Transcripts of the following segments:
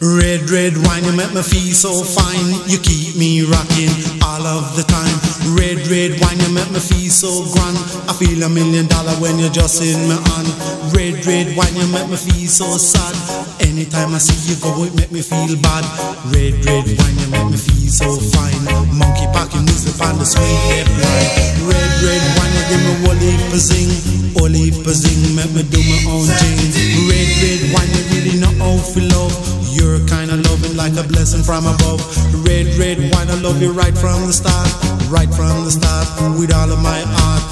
Red, red wine, in at my feet so fine you keep me rocking all of the time red red wine in at my feet so grand i feel a million dollar when you're just in my hand. Red, red wine, you make me feel so sad. Anytime I see you go, it make me feel bad. Red, red wine, you make me feel so fine. Monkey packing music on the sweet lip line. Red, red wine, you give me wally zing. Wally zing, make me do my own thing. Red, red wine, you really know how to love. You're kinda loving like a blessing from above. Red, red wine, I love you right from the start. Right from the start, with all of my heart.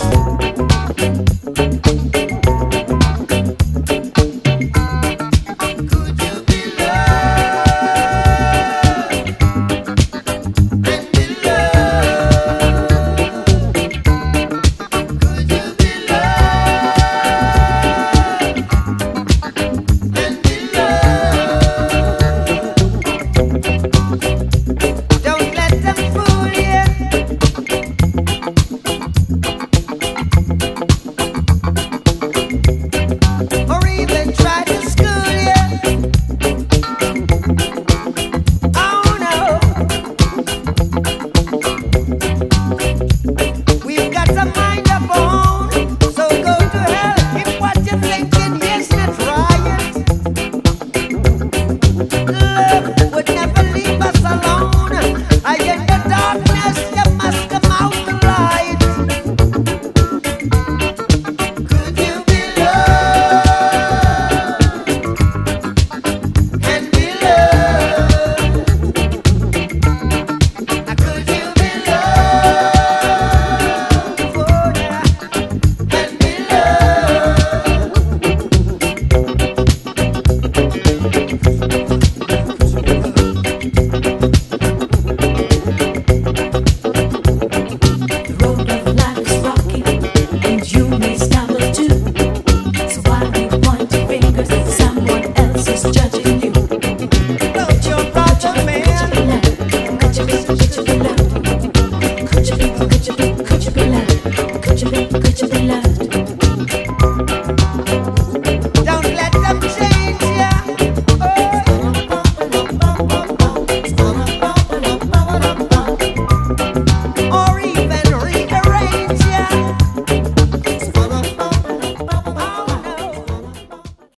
también ser feliz.